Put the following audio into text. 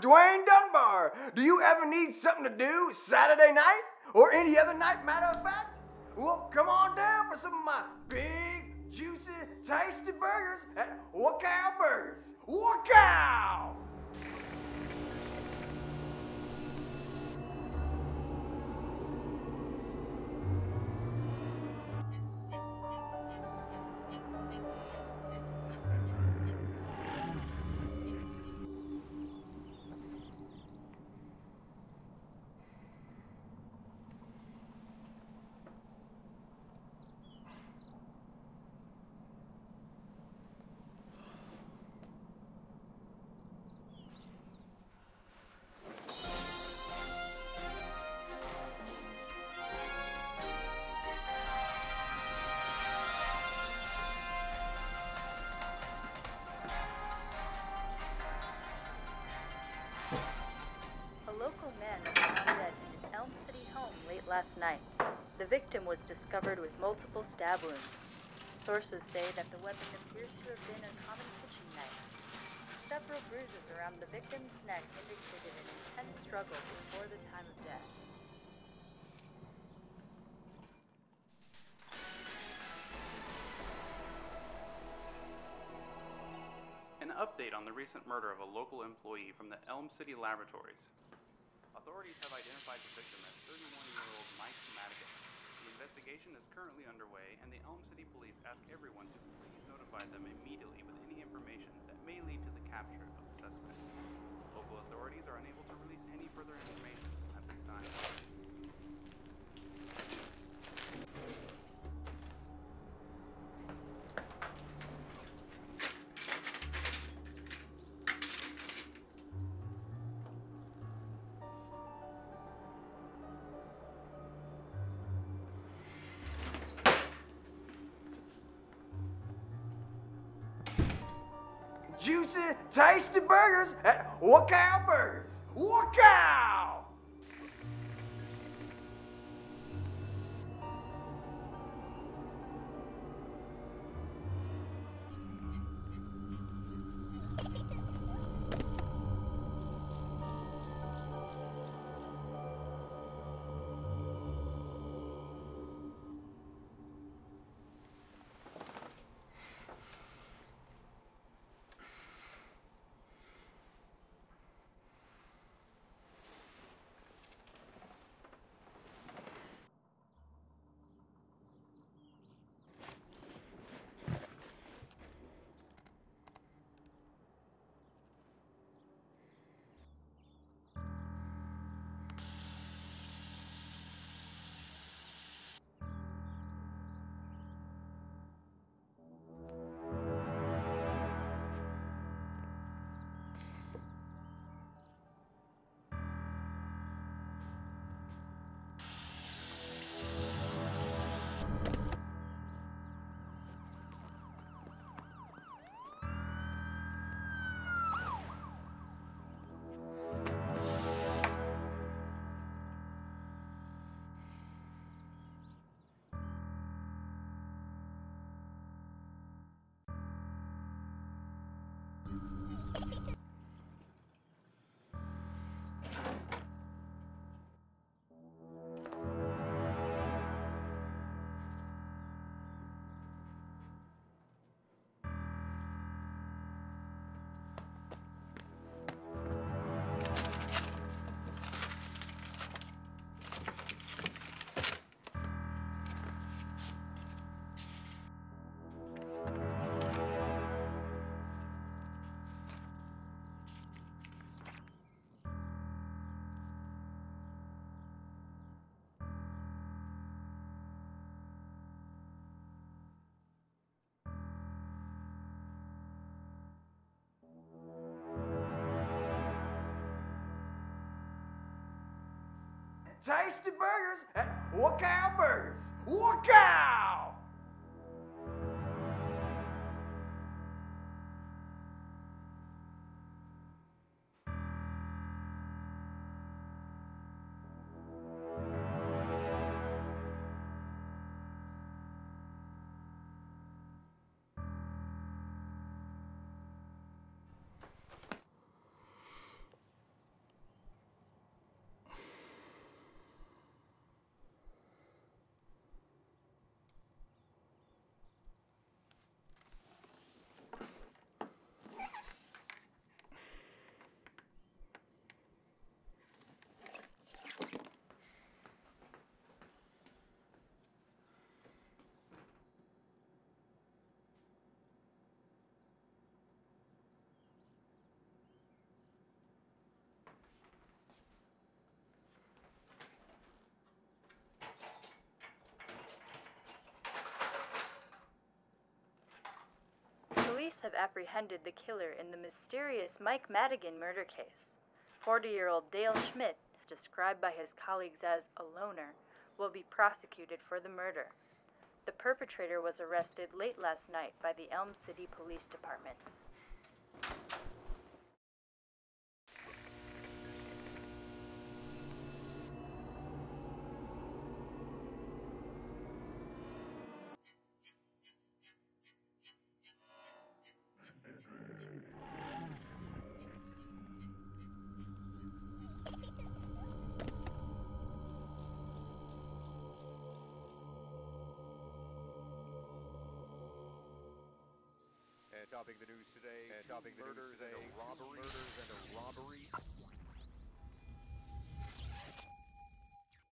Dwayne Dunbar. Do you ever need something to do Saturday night or any other night, matter of fact? Well, come on down for some of my big, juicy, tasty burgers at Wacow Burgers. Wacow! Man found dead in his Elm City home late last night. The victim was discovered with multiple stab wounds. Sources say that the weapon appears to have been a common kitchen knife. Several bruises around the victim's neck indicated an intense struggle before the time of death. An update on the recent murder of a local employee from the Elm City Laboratories. Authorities have identified the victim as 31-year-old Mike Madigan. The investigation is currently underway, and the Elm City Police ask everyone to please notify them immediately with any information that may lead to the capture of the suspect. Local authorities are unable to release any further information at this time. Juicy, tasty burgers at Wacow Burgers. Wacow! Tasty burgers at Wacow Burgers. Wacow! Apprehended the killer in the mysterious Mike Madigan murder case. 40 year old Dale Schmidt, described by his colleagues as a loner, will be prosecuted for the murder. The perpetrator was arrested late last night by the Elm City Police Department. Topping the news today, topping the murders today, and a robbery, murders and a robbery